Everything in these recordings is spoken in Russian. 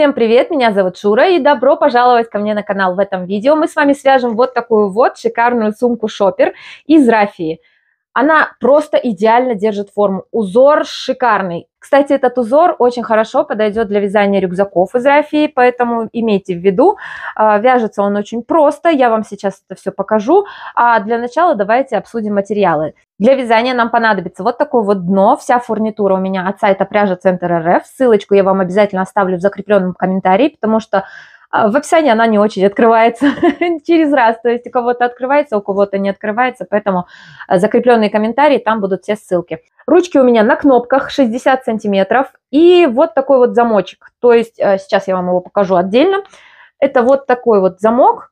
Всем привет, меня зовут Шура и добро пожаловать ко мне на канал. В этом видео мы с вами свяжем вот такую вот шикарную сумку шопер из рафии. Она просто идеально держит форму. Узор шикарный. Кстати, этот узор очень хорошо подойдет для вязания рюкзаков из рафии, поэтому имейте в виду. А, вяжется он очень просто, я вам сейчас это все покажу. А для начала давайте обсудим материалы. Для вязания нам понадобится вот такое вот дно. Вся фурнитура у меня от сайта пряжа Центр РФ. Ссылочку я вам обязательно оставлю в закрепленном комментарии, потому что в описании она не очень открывается через раз, то есть у кого-то открывается, у кого-то не открывается, поэтому а, закрепленные комментарии, там будут все ссылки. Ручки у меня на кнопках 60 сантиметров и вот такой вот замочек, то есть а, сейчас я вам его покажу отдельно. Это вот такой вот замок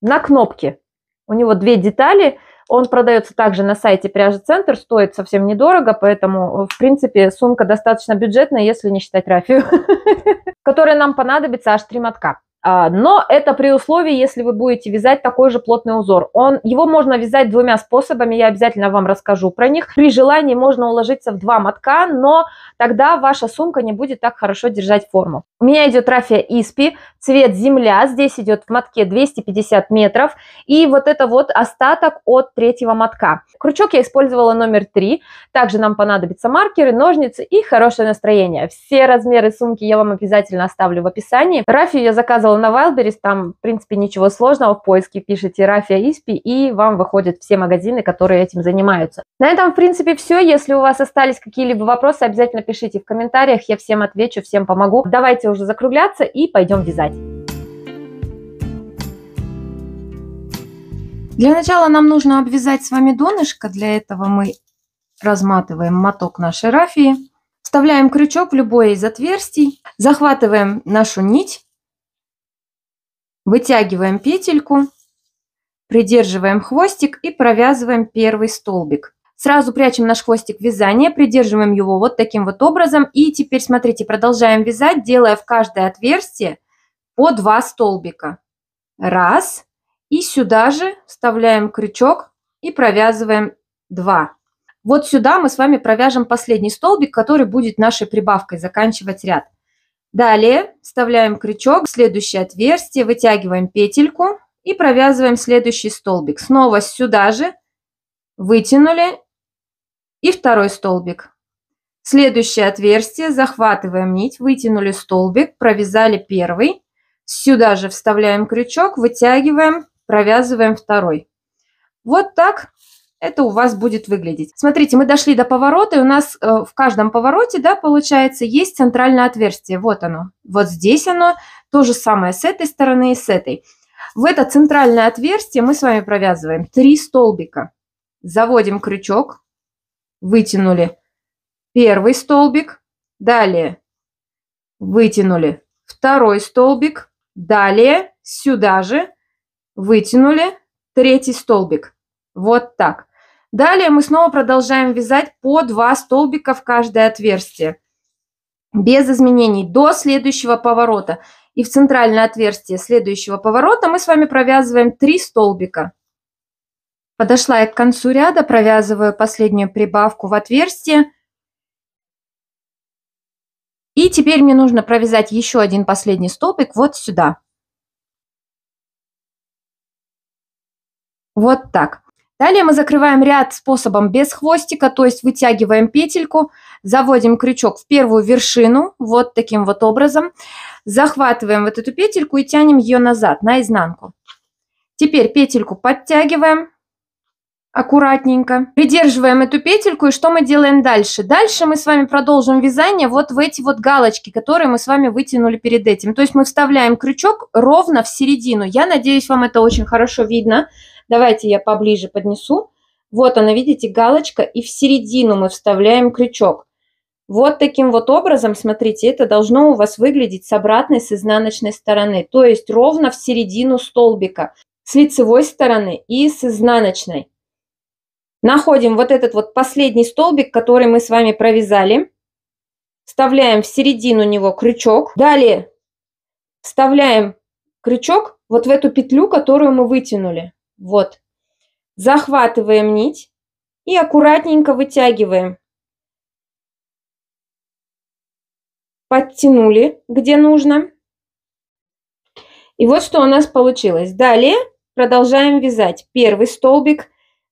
на кнопке. У него две детали, он продается также на сайте Пряжа Центр, стоит совсем недорого, поэтому, в принципе, сумка достаточно бюджетная, если не считать рафию, которая нам понадобится аж три мотка. А, но это при условии, если вы будете вязать такой же плотный узор. Он, его можно вязать двумя способами, я обязательно вам расскажу про них. При желании можно уложиться в два мотка, но тогда ваша сумка не будет так хорошо держать форму. У меня идет рафия Испи, цвет земля, здесь идет в мотке 250 метров, и вот это вот остаток от третьего мотка. Крючок я использовала номер 3, также нам понадобятся маркеры, ножницы и хорошее настроение. Все размеры сумки я вам обязательно оставлю в описании. Рафию я заказывала на Wildberries, там, в принципе, ничего сложного, в поиске пишите Рафия Испи, и вам выходят все магазины, которые этим занимаются. На этом, в принципе, все. Если у вас остались какие-либо вопросы, обязательно пишите в комментариях, я всем отвечу, всем помогу. Давайте уже закругляться и пойдем вязать. Для начала нам нужно обвязать с вами донышко. Для этого мы разматываем моток нашей рафии. Вставляем крючок в любое из отверстий, захватываем нашу нить Вытягиваем петельку, придерживаем хвостик и провязываем первый столбик. Сразу прячем наш хвостик в вязание, придерживаем его вот таким вот образом. И теперь, смотрите, продолжаем вязать, делая в каждое отверстие по два столбика. Раз. И сюда же вставляем крючок и провязываем два. Вот сюда мы с вами провяжем последний столбик, который будет нашей прибавкой заканчивать ряд. Далее вставляем крючок в следующее отверстие, вытягиваем петельку и провязываем следующий столбик. Снова сюда же вытянули и второй столбик. Следующее отверстие, захватываем нить, вытянули столбик, провязали первый. Сюда же вставляем крючок, вытягиваем, провязываем второй. Вот так это у вас будет выглядеть. Смотрите, мы дошли до поворота, и у нас э, в каждом повороте, да, получается, есть центральное отверстие. Вот оно. Вот здесь оно. То же самое с этой стороны и с этой. В это центральное отверстие мы с вами провязываем три столбика. Заводим крючок, вытянули первый столбик, далее вытянули второй столбик, далее сюда же вытянули третий столбик. Вот так. Далее мы снова продолжаем вязать по 2 столбика в каждое отверстие. Без изменений до следующего поворота. И в центральное отверстие следующего поворота мы с вами провязываем 3 столбика. Подошла я к концу ряда, провязываю последнюю прибавку в отверстие. И теперь мне нужно провязать еще один последний столбик вот сюда. Вот так. Далее мы закрываем ряд способом без хвостика, то есть вытягиваем петельку, заводим крючок в первую вершину, вот таким вот образом, захватываем вот эту петельку и тянем ее назад, на изнанку. Теперь петельку подтягиваем аккуратненько, придерживаем эту петельку и что мы делаем дальше? Дальше мы с вами продолжим вязание вот в эти вот галочки, которые мы с вами вытянули перед этим. То есть мы вставляем крючок ровно в середину. Я надеюсь, вам это очень хорошо видно. Давайте я поближе поднесу. Вот она, видите, галочка, и в середину мы вставляем крючок. Вот таким вот образом, смотрите, это должно у вас выглядеть с обратной, с изнаночной стороны. То есть ровно в середину столбика, с лицевой стороны и с изнаночной. Находим вот этот вот последний столбик, который мы с вами провязали. Вставляем в середину него крючок. Далее вставляем крючок вот в эту петлю, которую мы вытянули. Вот. Захватываем нить и аккуратненько вытягиваем. подтянули, где нужно. И вот что у нас получилось. Далее продолжаем вязать. Первый столбик.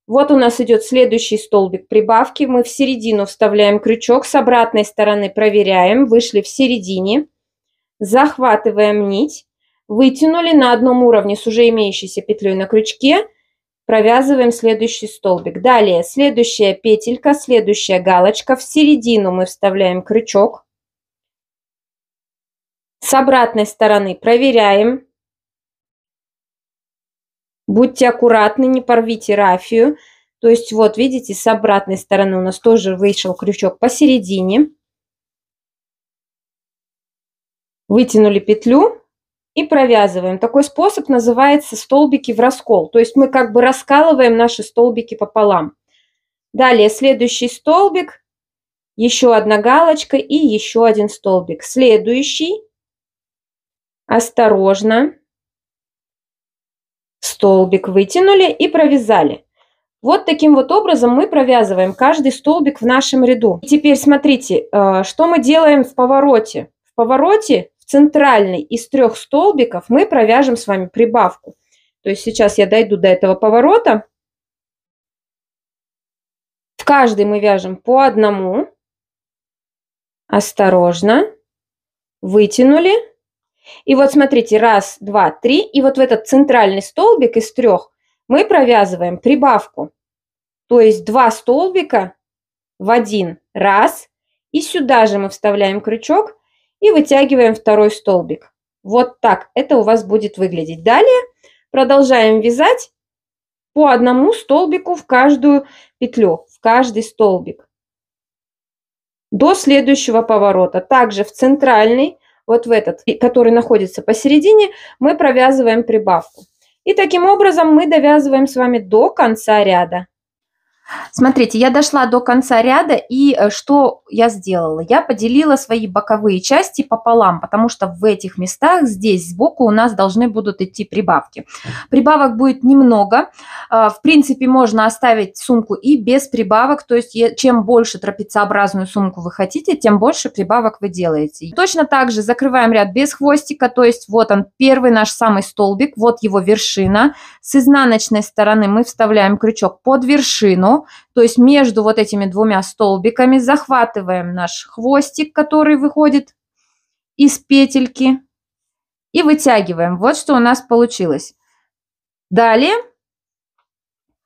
Вот у нас идет следующий столбик прибавки. Мы в середину вставляем крючок. С обратной стороны проверяем. Вышли в середине. Захватываем нить. Вытянули на одном уровне с уже имеющейся петлей на крючке. Провязываем следующий столбик. Далее следующая петелька, следующая галочка. В середину мы вставляем крючок. С обратной стороны проверяем. Будьте аккуратны, не порвите рафию. То есть вот, видите, с обратной стороны у нас тоже вышел крючок посередине. Вытянули петлю и провязываем. Такой способ называется столбики в раскол. То есть мы как бы раскалываем наши столбики пополам. Далее следующий столбик, еще одна галочка и еще один столбик. Следующий, осторожно, столбик вытянули и провязали. Вот таким вот образом мы провязываем каждый столбик в нашем ряду. И теперь смотрите, э, что мы делаем в повороте. В повороте центральный из трех столбиков мы провяжем с вами прибавку. То есть сейчас я дойду до этого поворота. В каждый мы вяжем по одному. Осторожно. Вытянули и вот смотрите, раз, два, три. И вот в этот центральный столбик из трех мы провязываем прибавку. То есть два столбика в один раз. И сюда же мы вставляем крючок и вытягиваем второй столбик. Вот так это у вас будет выглядеть. Далее продолжаем вязать по одному столбику в каждую петлю, в каждый столбик. До следующего поворота. Также в центральный вот в этот, который находится посередине, мы провязываем прибавку. И таким образом мы довязываем с вами до конца ряда. Смотрите, я дошла до конца ряда, и э, что я сделала? Я поделила свои боковые части пополам, потому что в этих местах, здесь сбоку у нас должны будут идти прибавки. Прибавок будет немного. А, в принципе, можно оставить сумку и без прибавок, то есть чем больше трапециобразную сумку вы хотите, тем больше прибавок вы делаете. Точно так же закрываем ряд без хвостика, то есть вот он, первый наш самый столбик, вот его вершина. С изнаночной стороны мы вставляем крючок под вершину, то есть между вот этими двумя столбиками захватываем наш хвостик, который выходит из петельки и вытягиваем. Вот что у нас получилось. Далее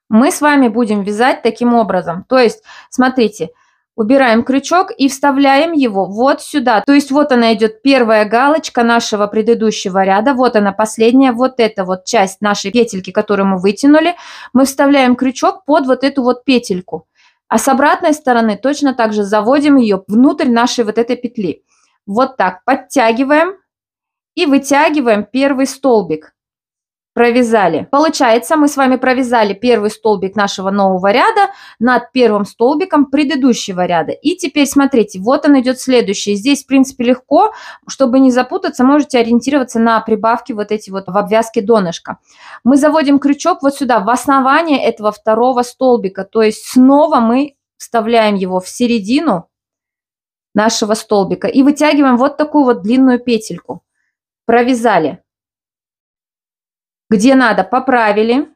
мы с вами будем вязать таким образом. То есть, смотрите, убираем крючок и вставляем его вот сюда. То есть вот она идет первая галочка нашего предыдущего ряда, вот она последняя, вот эта вот часть нашей петельки, которую мы вытянули, мы вставляем крючок под вот эту вот петельку. А с обратной стороны точно так же заводим ее внутрь нашей вот этой петли. Вот так подтягиваем и вытягиваем первый столбик провязали. Получается, мы с вами провязали первый столбик нашего нового ряда над первым столбиком предыдущего ряда. И теперь смотрите, вот он идет следующий. Здесь, в принципе, легко. Чтобы не запутаться, можете ориентироваться на прибавки вот эти вот в обвязке донышка. Мы заводим крючок вот сюда, в основание этого второго столбика. То есть снова мы вставляем его в середину нашего столбика и вытягиваем вот такую вот длинную петельку. Провязали где надо, поправили.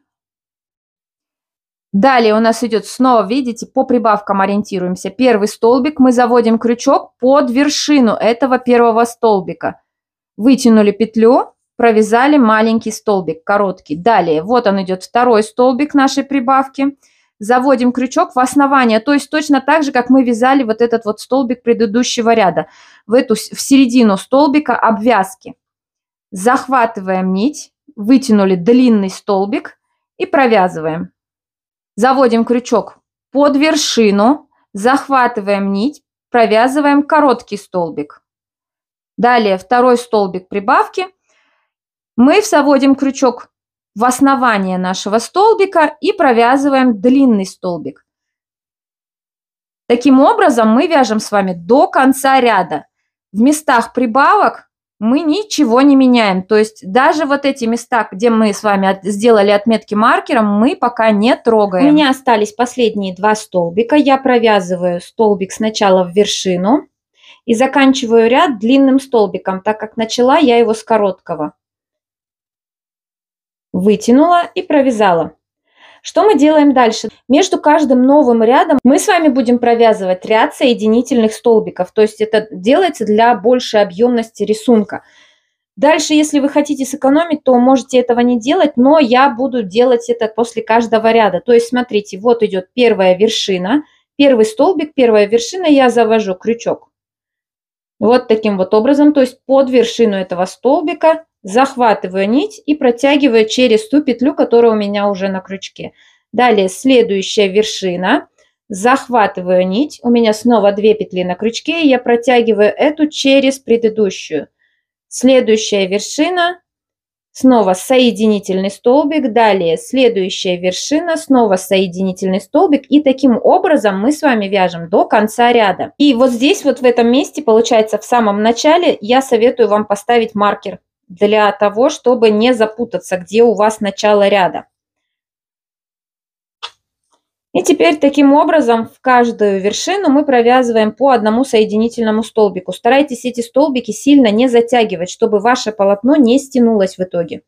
Далее у нас идет снова, видите, по прибавкам ориентируемся. Первый столбик, мы заводим крючок под вершину этого первого столбика. Вытянули петлю, провязали маленький столбик, короткий. Далее, вот он идет второй столбик нашей прибавки. Заводим крючок в основание, то есть точно так же, как мы вязали вот этот вот столбик предыдущего ряда. В эту, в середину столбика обвязки. Захватываем нить вытянули длинный столбик и провязываем. Заводим крючок под вершину, захватываем нить, провязываем короткий столбик. Далее второй столбик прибавки. Мы заводим крючок в основание нашего столбика и провязываем длинный столбик. Таким образом мы вяжем с вами до конца ряда. В местах прибавок мы ничего не меняем. То есть даже вот эти места, где мы с вами сделали отметки маркером, мы пока не трогаем. У меня остались последние два столбика. Я провязываю столбик сначала в вершину и заканчиваю ряд длинным столбиком, так как начала я его с короткого. Вытянула и провязала. Что мы делаем дальше? Между каждым новым рядом мы с вами будем провязывать ряд соединительных столбиков. То есть это делается для большей объемности рисунка. Дальше, если вы хотите сэкономить, то можете этого не делать, но я буду делать это после каждого ряда. То есть смотрите, вот идет первая вершина, первый столбик, первая вершина, я завожу крючок. Вот таким вот образом, то есть под вершину этого столбика захватываю нить и протягиваю через ту петлю, которая у меня уже на крючке. Далее следующая вершина, захватываю нить, у меня снова две петли на крючке, и я протягиваю эту через предыдущую. Следующая вершина, снова соединительный столбик, далее следующая вершина, снова соединительный столбик. И таким образом мы с вами вяжем до конца ряда. И вот здесь, вот в этом месте, получается, в самом начале, я советую вам поставить маркер для того, чтобы не запутаться, где у вас начало ряда. И теперь таким образом в каждую вершину мы провязываем по одному соединительному столбику. Старайтесь эти столбики сильно не затягивать, чтобы ваше полотно не стянулось в итоге.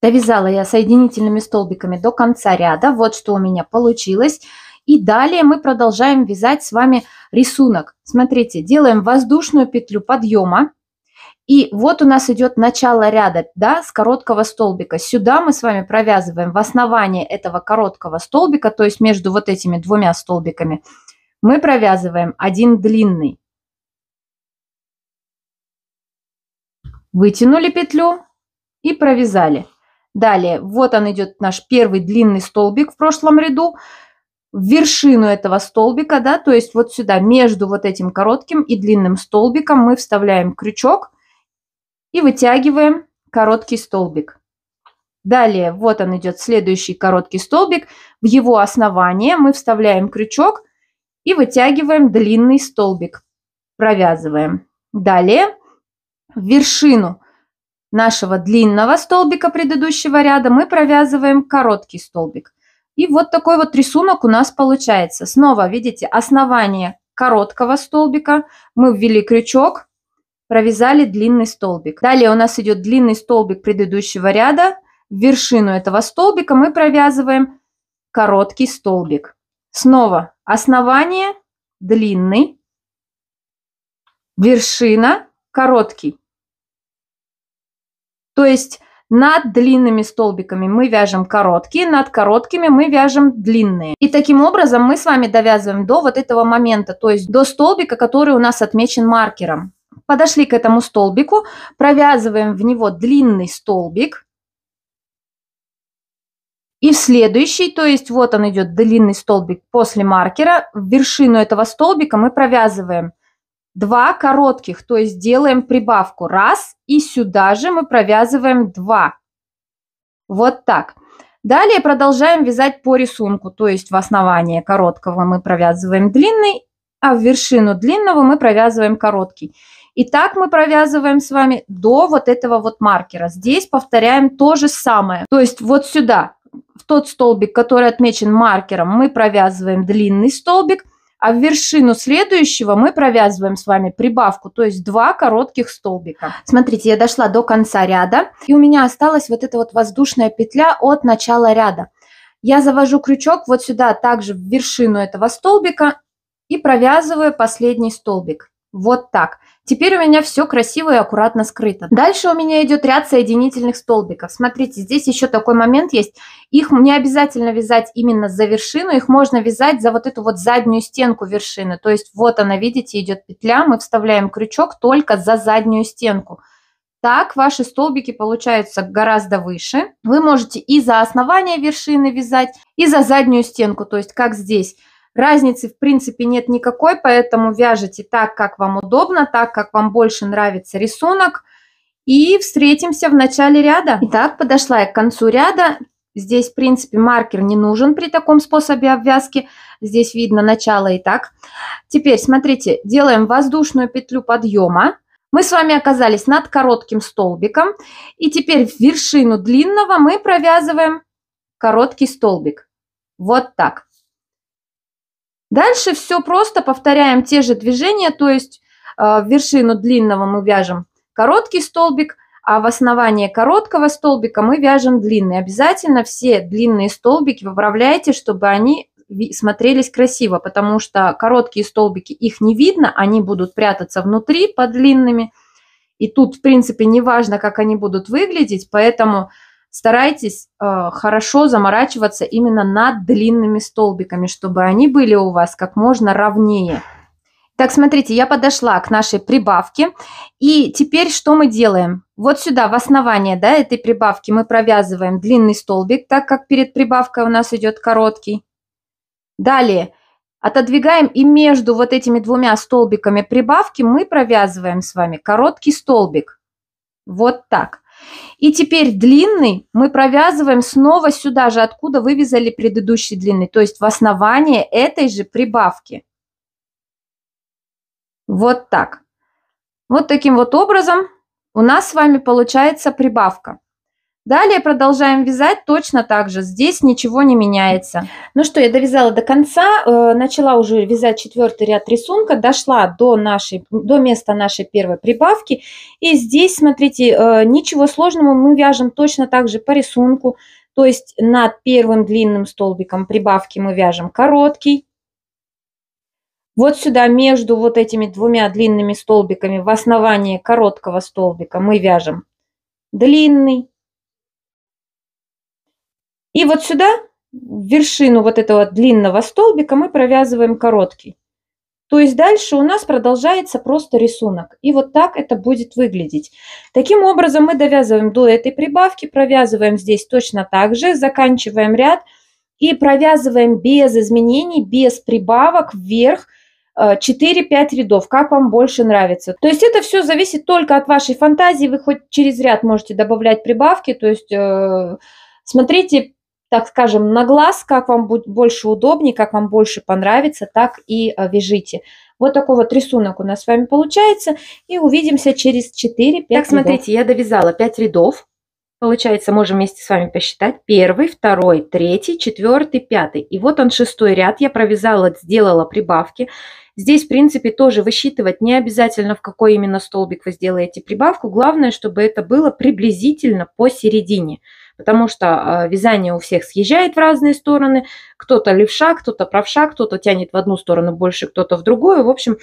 Довязала я соединительными столбиками до конца ряда. Вот что у меня получилось. И далее мы продолжаем вязать с вами рисунок. Смотрите, делаем воздушную петлю подъема. И вот у нас идет начало ряда, да, с короткого столбика. Сюда мы с вами провязываем в основании этого короткого столбика, то есть между вот этими двумя столбиками, мы провязываем один длинный. Вытянули петлю и провязали. Далее, вот он идет наш первый длинный столбик в прошлом ряду. В вершину этого столбика, да, то есть вот сюда, между вот этим коротким и длинным столбиком мы вставляем крючок и вытягиваем короткий столбик. Далее, вот он идет следующий короткий столбик. В его основание мы вставляем крючок и вытягиваем длинный столбик. Провязываем. Далее, в вершину нашего длинного столбика предыдущего ряда мы провязываем короткий столбик. И вот такой вот рисунок у нас получается. Снова, видите, основание короткого столбика. Мы ввели крючок, провязали длинный столбик. Далее у нас идет длинный столбик предыдущего ряда. В вершину этого столбика мы провязываем короткий столбик. Снова основание длинный, вершина короткий. То есть над длинными столбиками мы вяжем короткие, над короткими мы вяжем длинные. И таким образом мы с вами довязываем до вот этого момента, то есть до столбика, который у нас отмечен маркером. Подошли к этому столбику, провязываем в него длинный столбик. И в следующий, то есть вот он идет длинный столбик после маркера, в вершину этого столбика мы провязываем два коротких, то есть делаем прибавку раз, и сюда же мы провязываем два. Вот так. Далее продолжаем вязать по рисунку, то есть в основание короткого мы провязываем длинный, а в вершину длинного мы провязываем короткий. И так мы провязываем с вами до вот этого вот маркера. Здесь повторяем то же самое. То есть вот сюда, в тот столбик, который отмечен маркером, мы провязываем длинный столбик, а в вершину следующего мы провязываем с вами прибавку, то есть два коротких столбика. Смотрите, я дошла до конца ряда, и у меня осталась вот эта вот воздушная петля от начала ряда. Я завожу крючок вот сюда, также в вершину этого столбика, и провязываю последний столбик. Вот так. Теперь у меня все красиво и аккуратно скрыто. Дальше у меня идет ряд соединительных столбиков. Смотрите, здесь еще такой момент есть. Их не обязательно вязать именно за вершину, их можно вязать за вот эту вот заднюю стенку вершины. То есть вот она, видите, идет петля, мы вставляем крючок только за заднюю стенку. Так ваши столбики получаются гораздо выше. Вы можете и за основание вершины вязать, и за заднюю стенку, то есть как здесь. Разницы в принципе нет никакой, поэтому вяжите так, как вам удобно, так, как вам больше нравится рисунок. И встретимся в начале ряда. Итак, подошла я к концу ряда. Здесь, в принципе, маркер не нужен при таком способе обвязки. Здесь видно начало и так. Теперь, смотрите, делаем воздушную петлю подъема. Мы с вами оказались над коротким столбиком. И теперь в вершину длинного мы провязываем короткий столбик. Вот так. Дальше все просто повторяем те же движения, то есть э, в вершину длинного мы вяжем короткий столбик, а в основание короткого столбика мы вяжем длинный. Обязательно все длинные столбики выправляйте, чтобы они смотрелись красиво, потому что короткие столбики, их не видно, они будут прятаться внутри под длинными. И тут, в принципе, не важно, как они будут выглядеть, поэтому старайтесь э, хорошо заморачиваться именно над длинными столбиками, чтобы они были у вас как можно ровнее. Так, смотрите, я подошла к нашей прибавке. И теперь что мы делаем? Вот сюда, в основание да, этой прибавки мы провязываем длинный столбик, так как перед прибавкой у нас идет короткий. Далее отодвигаем и между вот этими двумя столбиками прибавки мы провязываем с вами короткий столбик. Вот так. И теперь длинный мы провязываем снова сюда же, откуда вывязали предыдущий длинный, то есть в основание этой же прибавки. Вот так. Вот таким вот образом у нас с вами получается прибавка. Далее продолжаем вязать точно так же. Здесь ничего не меняется. Ну что, я довязала до конца, э, начала уже вязать четвертый ряд рисунка, дошла до, нашей, до места нашей первой прибавки. И здесь, смотрите, э, ничего сложного, мы вяжем точно так же по рисунку. То есть над первым длинным столбиком прибавки мы вяжем короткий. Вот сюда между вот этими двумя длинными столбиками в основании короткого столбика мы вяжем длинный. И вот сюда, в вершину вот этого длинного столбика мы провязываем короткий. То есть дальше у нас продолжается просто рисунок. И вот так это будет выглядеть. Таким образом мы довязываем до этой прибавки, провязываем здесь точно так же, заканчиваем ряд и провязываем без изменений, без прибавок вверх 4-5 рядов, как вам больше нравится. То есть это все зависит только от вашей фантазии, вы хоть через ряд можете добавлять прибавки, то есть э, смотрите так скажем, на глаз, как вам будет больше удобнее, как вам больше понравится, так и э, вяжите. Вот такой вот рисунок у нас с вами получается. И увидимся через 4-5 Так, смотрите, я довязала 5 рядов. Получается, можем вместе с вами посчитать. Первый, второй, третий, четвертый, пятый. И вот он шестой ряд. Я провязала, сделала прибавки. Здесь, в принципе, тоже высчитывать не обязательно, в какой именно столбик вы сделаете прибавку. Главное, чтобы это было приблизительно посередине потому что а, вязание у всех съезжает в разные стороны. Кто-то левша, кто-то правша, кто-то тянет в одну сторону больше, кто-то в другую. В общем,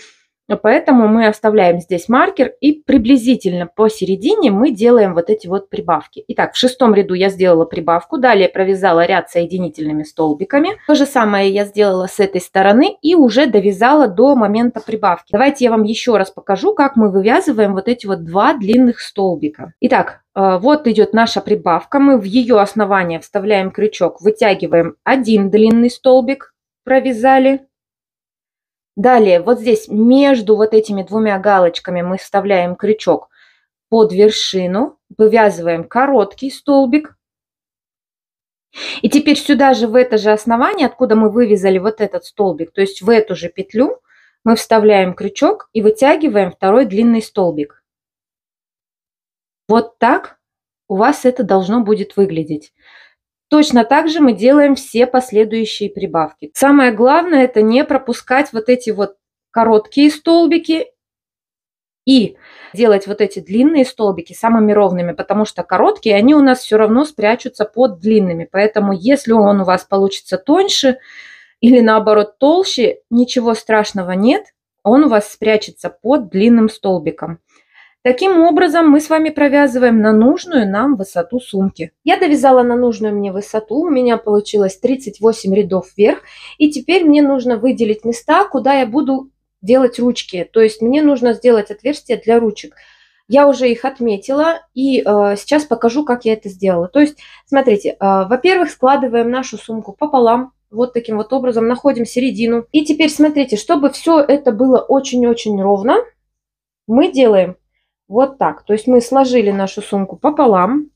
Поэтому мы оставляем здесь маркер и приблизительно посередине мы делаем вот эти вот прибавки. Итак, в шестом ряду я сделала прибавку, далее провязала ряд соединительными столбиками. То же самое я сделала с этой стороны и уже довязала до момента прибавки. Давайте я вам еще раз покажу, как мы вывязываем вот эти вот два длинных столбика. Итак, вот идет наша прибавка. Мы в ее основание вставляем крючок, вытягиваем один длинный столбик, провязали Далее, вот здесь между вот этими двумя галочками мы вставляем крючок под вершину, вывязываем короткий столбик. И теперь сюда же, в это же основание, откуда мы вывязали вот этот столбик, то есть в эту же петлю, мы вставляем крючок и вытягиваем второй длинный столбик. Вот так у вас это должно будет выглядеть. Точно так же мы делаем все последующие прибавки. Самое главное это не пропускать вот эти вот короткие столбики и делать вот эти длинные столбики самыми ровными, потому что короткие, они у нас все равно спрячутся под длинными. Поэтому если он у вас получится тоньше или наоборот толще, ничего страшного нет, он у вас спрячется под длинным столбиком. Таким образом, мы с вами провязываем на нужную нам высоту сумки. Я довязала на нужную мне высоту, у меня получилось 38 рядов вверх. И теперь мне нужно выделить места, куда я буду делать ручки. То есть мне нужно сделать отверстия для ручек. Я уже их отметила и э, сейчас покажу, как я это сделала. То есть, смотрите, э, во-первых, складываем нашу сумку пополам. Вот таким вот образом находим середину. И теперь смотрите, чтобы все это было очень-очень ровно, мы делаем вот так. То есть мы сложили нашу сумку пополам,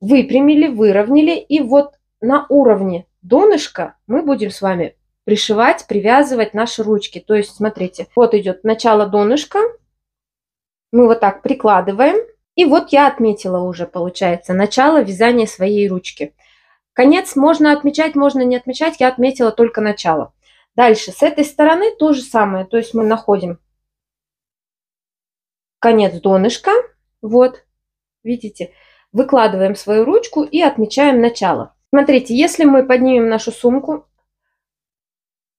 выпрямили, выровняли. И вот на уровне донышка мы будем с вами пришивать, привязывать наши ручки. То есть, смотрите, вот идет начало донышка. Мы вот так прикладываем. И вот я отметила уже, получается, начало вязания своей ручки. Конец можно отмечать, можно не отмечать. Я отметила только начало. Дальше, с этой стороны то же самое, то есть мы находим конец донышка, вот, видите, выкладываем свою ручку и отмечаем начало. Смотрите, если мы поднимем нашу сумку,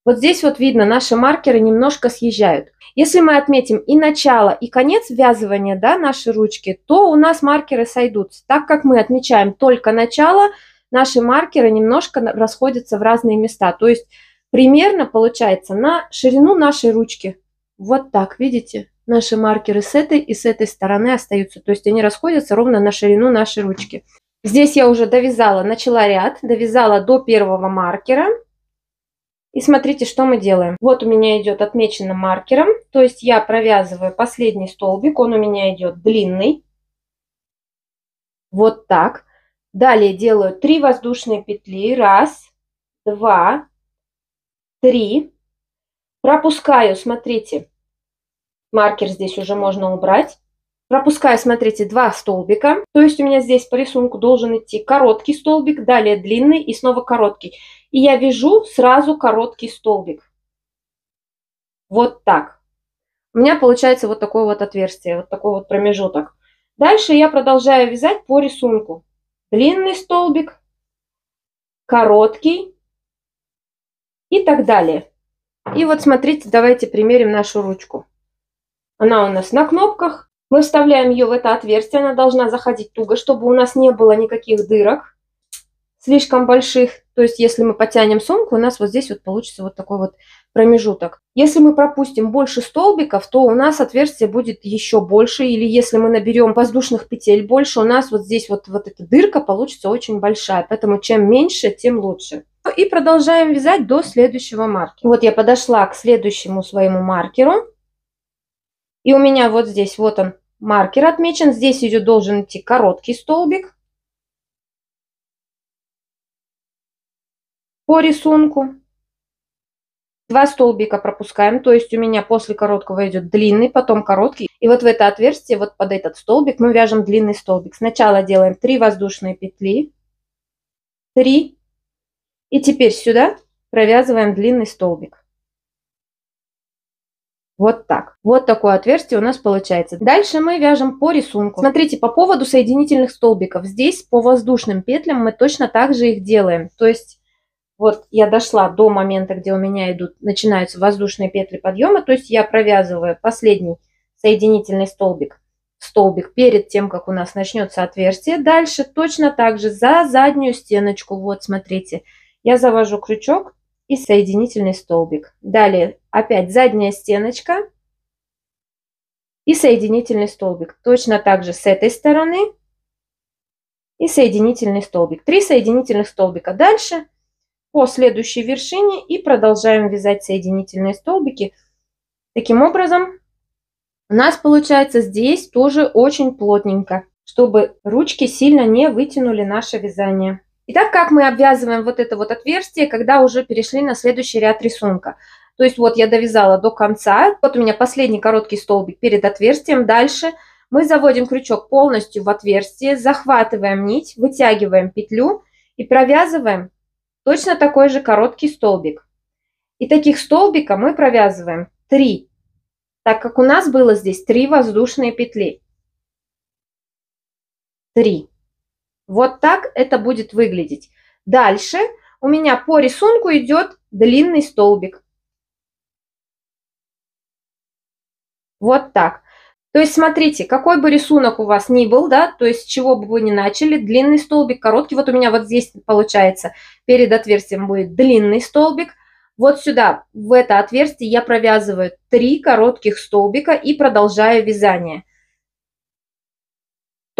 вот здесь вот видно, наши маркеры немножко съезжают. Если мы отметим и начало, и конец ввязывания да, нашей ручки, то у нас маркеры сойдутся. Так как мы отмечаем только начало, наши маркеры немножко расходятся в разные места. То есть примерно получается на ширину нашей ручки. Вот так, видите? Наши маркеры с этой и с этой стороны остаются. То есть они расходятся ровно на ширину нашей ручки. Здесь я уже довязала, начала ряд, довязала до первого маркера. И смотрите, что мы делаем. Вот у меня идет отмечено маркером, то есть я провязываю последний столбик, он у меня идет длинный. Вот так. Далее делаю 3 воздушные петли. Раз, два, три. Пропускаю, смотрите, маркер здесь уже можно убрать. Пропускаю, смотрите, два столбика. То есть у меня здесь по рисунку должен идти короткий столбик, далее длинный и снова короткий. И я вяжу сразу короткий столбик. Вот так. У меня получается вот такое вот отверстие, вот такой вот промежуток. Дальше я продолжаю вязать по рисунку. Длинный столбик, короткий и так далее. И вот смотрите, давайте примерим нашу ручку. Она у нас на кнопках. Мы вставляем ее в это отверстие, она должна заходить туго, чтобы у нас не было никаких дырок слишком больших. То есть, если мы потянем сумку, у нас вот здесь вот получится вот такой вот промежуток. Если мы пропустим больше столбиков, то у нас отверстие будет еще больше. Или если мы наберем воздушных петель больше, у нас вот здесь вот, вот эта дырка получится очень большая. Поэтому чем меньше, тем лучше. И продолжаем вязать до следующего маркера. Вот я подошла к следующему своему маркеру. И у меня вот здесь вот он маркер отмечен. Здесь идет должен идти короткий столбик. По рисунку. Два столбика пропускаем, то есть у меня после короткого идет длинный, потом короткий. И вот в это отверстие, вот под этот столбик мы вяжем длинный столбик. Сначала делаем 3 воздушные петли. 3. И теперь сюда провязываем длинный столбик. Вот так. Вот такое отверстие у нас получается. Дальше мы вяжем по рисунку. Смотрите, по поводу соединительных столбиков. Здесь по воздушным петлям мы точно так же их делаем. То есть вот я дошла до момента, где у меня идут, начинаются воздушные петли подъема. То есть я провязываю последний соединительный столбик столбик перед тем, как у нас начнется отверстие. Дальше точно так же за заднюю стеночку, вот смотрите, я завожу крючок и соединительный столбик. Далее опять задняя стеночка и соединительный столбик. Точно так же с этой стороны и соединительный столбик. Три соединительных столбика. Дальше по следующей вершине и продолжаем вязать соединительные столбики. Таким образом у нас получается здесь тоже очень плотненько, чтобы ручки сильно не вытянули наше вязание. Итак, как мы обвязываем вот это вот отверстие, когда уже перешли на следующий ряд рисунка. То есть вот я довязала до конца, вот у меня последний короткий столбик перед отверстием. Дальше мы заводим крючок полностью в отверстие, захватываем нить, вытягиваем петлю и провязываем точно такой же короткий столбик. И таких столбика мы провязываем 3, так как у нас было здесь 3 воздушные петли. 3. Вот так это будет выглядеть. Дальше у меня по рисунку идет длинный столбик. Вот так. То есть смотрите, какой бы рисунок у вас ни был, да, то есть чего бы вы ни начали, длинный столбик, короткий, вот у меня вот здесь получается перед отверстием будет длинный столбик, вот сюда, в это отверстие я провязываю три коротких столбика и продолжаю вязание.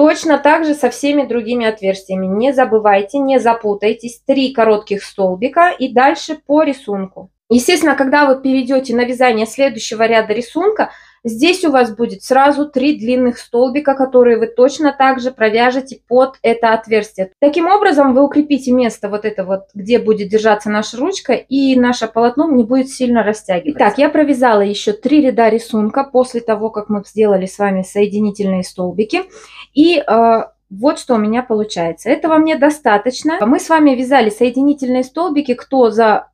Точно так же со всеми другими отверстиями. Не забывайте, не запутайтесь. Три коротких столбика и дальше по рисунку. Естественно, когда вы перейдете на вязание следующего ряда рисунка, Здесь у вас будет сразу три длинных столбика, которые вы точно так же провяжете под это отверстие. Таким образом вы укрепите место вот это вот, где будет держаться наша ручка, и наше полотно не будет сильно растягиваться. Итак, я провязала еще три ряда рисунка после того, как мы сделали с вами соединительные столбики. И э, вот что у меня получается. Этого мне достаточно. Мы с вами вязали соединительные столбики, кто за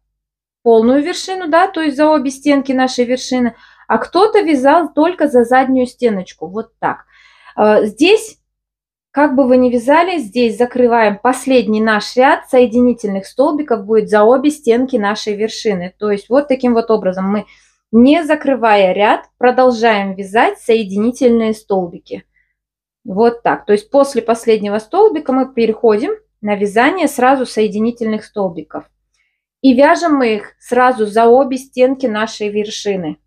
полную вершину, да, то есть за обе стенки нашей вершины, а кто-то вязал только за заднюю стеночку, вот так. А, здесь, как бы вы ни вязали, здесь закрываем последний наш ряд соединительных столбиков будет за обе стенки нашей вершины. То есть вот таким вот образом мы, не закрывая ряд, продолжаем вязать соединительные столбики. Вот так. То есть после последнего столбика мы переходим на вязание сразу соединительных столбиков. И вяжем мы их сразу за обе стенки нашей вершины.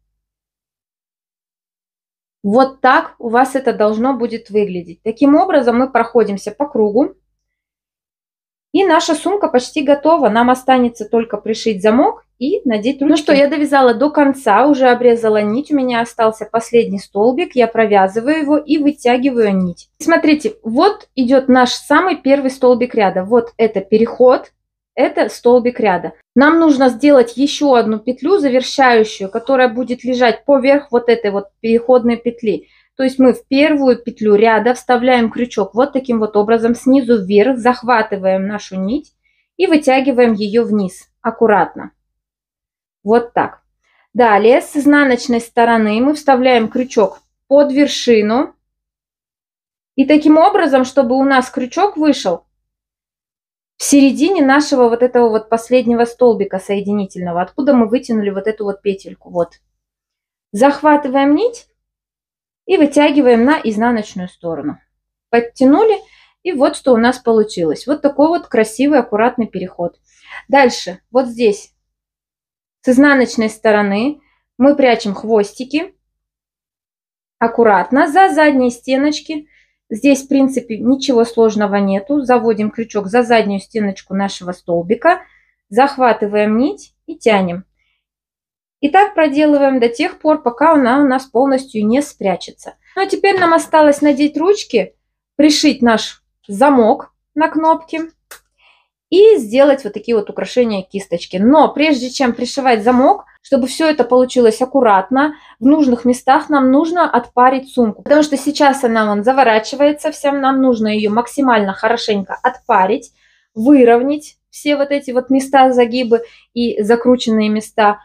Вот так у вас это должно будет выглядеть. Таким образом мы проходимся по кругу. И наша сумка почти готова. Нам останется только пришить замок и надеть ручки. Ну что, я довязала до конца, уже обрезала нить. У меня остался последний столбик. Я провязываю его и вытягиваю нить. Смотрите, вот идет наш самый первый столбик ряда. Вот это переход это столбик ряда. Нам нужно сделать еще одну петлю завершающую, которая будет лежать поверх вот этой вот переходной петли. То есть мы в первую петлю ряда вставляем крючок вот таким вот образом снизу вверх, захватываем нашу нить и вытягиваем ее вниз аккуратно. Вот так. Далее с изнаночной стороны мы вставляем крючок под вершину. И таким образом, чтобы у нас крючок вышел в середине нашего вот этого вот последнего столбика соединительного, откуда мы вытянули вот эту вот петельку. Вот. Захватываем нить и вытягиваем на изнаночную сторону. Подтянули, и вот что у нас получилось. Вот такой вот красивый, аккуратный переход. Дальше, вот здесь, с изнаночной стороны, мы прячем хвостики аккуратно за задние стеночки Здесь, в принципе, ничего сложного нету. Заводим крючок за заднюю стеночку нашего столбика, захватываем нить и тянем. И так проделываем до тех пор, пока она у нас полностью не спрячется. Ну а теперь нам осталось надеть ручки, пришить наш замок на кнопке и сделать вот такие вот украшения кисточки. Но прежде чем пришивать замок, чтобы все это получилось аккуратно, в нужных местах нам нужно отпарить сумку. Потому что сейчас она вон заворачивается, всем нам нужно ее максимально хорошенько отпарить, выровнять все вот эти вот места загибы и закрученные места.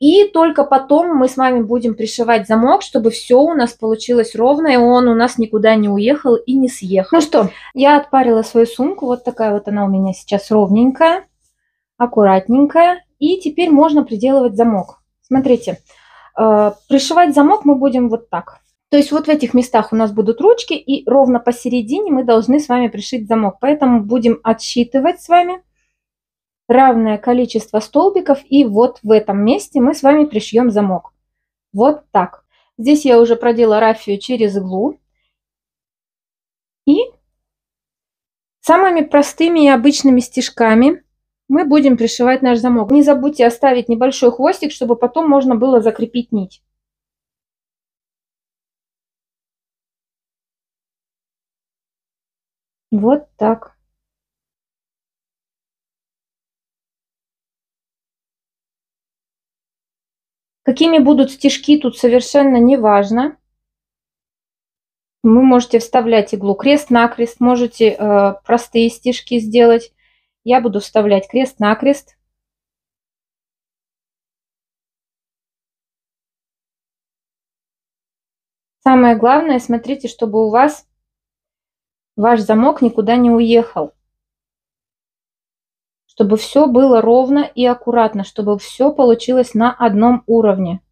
И только потом мы с вами будем пришивать замок, чтобы все у нас получилось ровно, и он у нас никуда не уехал и не съехал. Ну что, я отпарила свою сумку, вот такая вот она у меня сейчас ровненькая, аккуратненькая. И теперь можно приделывать замок. Смотрите, э, пришивать замок мы будем вот так. То есть вот в этих местах у нас будут ручки, и ровно посередине мы должны с вами пришить замок. Поэтому будем отсчитывать с вами равное количество столбиков, и вот в этом месте мы с вами пришьем замок. Вот так. Здесь я уже продела рафию через иглу. И самыми простыми и обычными стежками мы будем пришивать наш замок. Не забудьте оставить небольшой хвостик, чтобы потом можно было закрепить нить. Вот так. Какими будут стежки, тут совершенно не важно. Вы можете вставлять иглу крест-накрест, можете э, простые стежки сделать. Я буду вставлять крест-накрест. Самое главное, смотрите, чтобы у вас ваш замок никуда не уехал чтобы все было ровно и аккуратно, чтобы все получилось на одном уровне.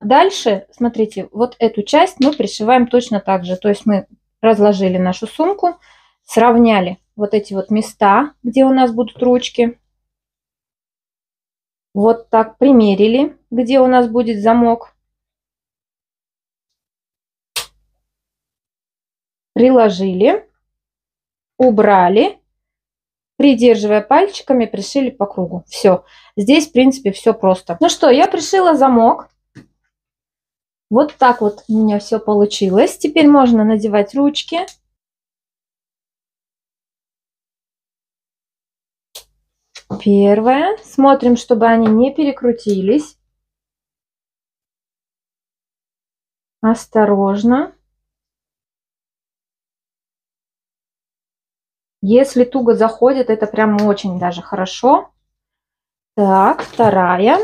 Дальше, смотрите, вот эту часть мы пришиваем точно так же. То есть мы разложили нашу сумку, сравняли вот эти вот места, где у нас будут ручки. Вот так примерили, где у нас будет замок. Приложили, убрали придерживая пальчиками, пришили по кругу. Все. Здесь, в принципе, все просто. Ну что, я пришила замок. Вот так вот у меня все получилось. Теперь можно надевать ручки. Первое. Смотрим, чтобы они не перекрутились. Осторожно. Если туго заходит, это прям очень даже хорошо. Так, вторая.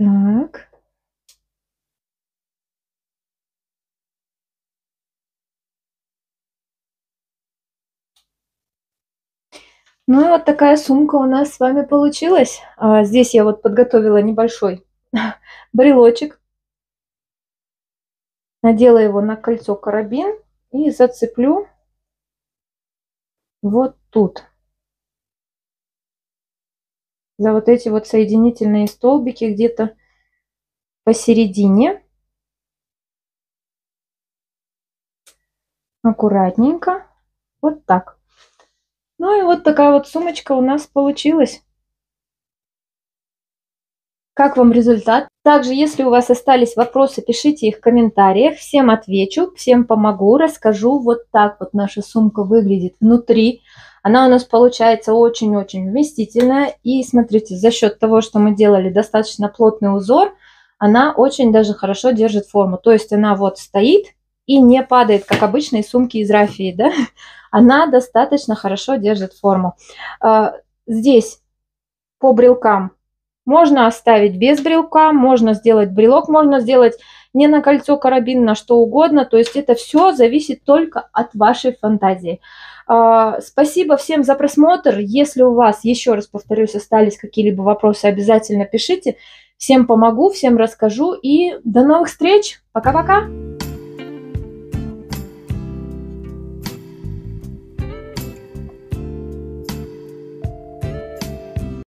Так. Ну и вот такая сумка у нас с вами получилась. А, здесь я вот подготовила небольшой брелочек. Надела его на кольцо карабин и зацеплю вот тут. За вот эти вот соединительные столбики где-то посередине. Аккуратненько. Вот так. Ну и вот такая вот сумочка у нас получилась. Как вам результат? Также, если у вас остались вопросы, пишите их в комментариях. Всем отвечу, всем помогу, расскажу. Вот так вот наша сумка выглядит внутри. Она у нас получается очень-очень вместительная. И смотрите, за счет того, что мы делали достаточно плотный узор, она очень даже хорошо держит форму. То есть она вот стоит и не падает, как обычные сумки из рафии, да? Она достаточно хорошо держит форму. А, здесь по брелкам можно оставить без брелка, можно сделать брелок, можно сделать не на кольцо карабин, на что угодно. То есть это все зависит только от вашей фантазии. А, спасибо всем за просмотр. Если у вас, еще раз повторюсь, остались какие-либо вопросы, обязательно пишите. Всем помогу, всем расскажу и до новых встреч. Пока-пока.